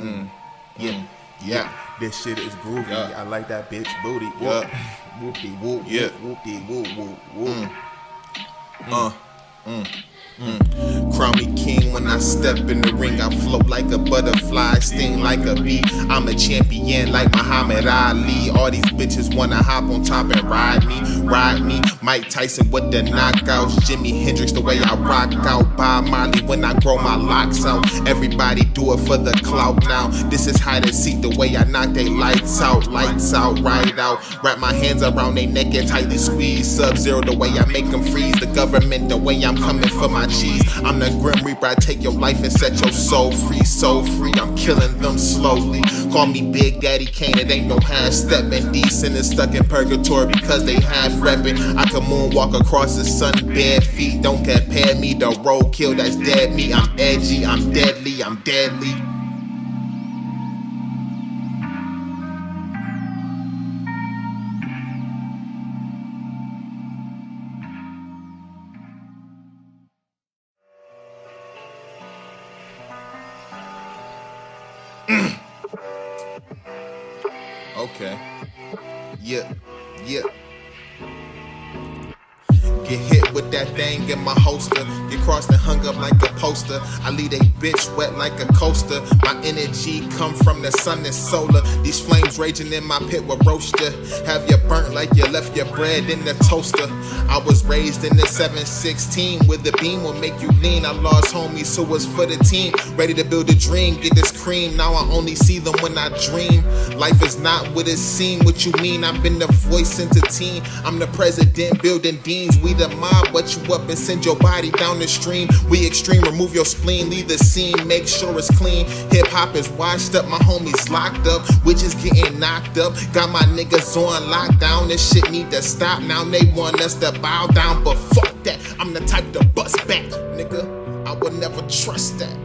Mm. Yeah. Yeah. This shit is groovy. Yeah. I like that bitch booty. Yeah. Whoop de whoop. Yeah. Whoop de whoop whoop whoop. Uh. Crown me king when I step in the ring. I float like a butterfly, sting like a bee. I'm a champion like Muhammad Ali. All these bitches wanna hop on top and ride me, ride me. Mike Tyson with the knockouts. Jimi Hendrix the way I rock out. Bob Marley when I grow my locks out. Everybody do it for the clout now. This is hide and seek the way I knock they lights out, lights out, right out. Wrap my hands around they neck and tightly squeeze. Sub zero the way I make them freeze. The government the way I'm coming for my cheese. I'm the grim reaper. I take your life and set your soul free, so free. I'm killing them slowly. Call me Big Daddy Kane. It ain't no half stepping. Decent and stuck in purgatory because they half repping. I can moonwalk across the sun bare feet. Don't compare me to roadkill. That's dead me. I'm edgy. I'm deadly. I'm deadly. Mm. Okay. Yeah. Yeah. Get hit with that thing in my holster. Get crossed and hung up like a poster. I lead a bitch wet like a coaster. My energy come from the sun and solar. These flames raging in my pit will roast ya. Have you burnt like you left your bread in the toaster. I was raised in the 716 where the beam will make you lean. I lost homies, so it's for the team. Ready to build a dream, get this cream. Now I only see them when I dream. Life is not what it seems. What you mean? I've been the voice into teen. I'm the president building deans. We the mob, what you up and send your body down the stream. We extreme, remove your spleen, leave the scene, make sure it's clean. Hip hop is washed up, my homies locked up, witches getting knocked up. Got my niggas on lockdown, this shit need to stop. Now they want us to bow down, but fuck that. I'm the type to bust back, nigga. I would never trust that.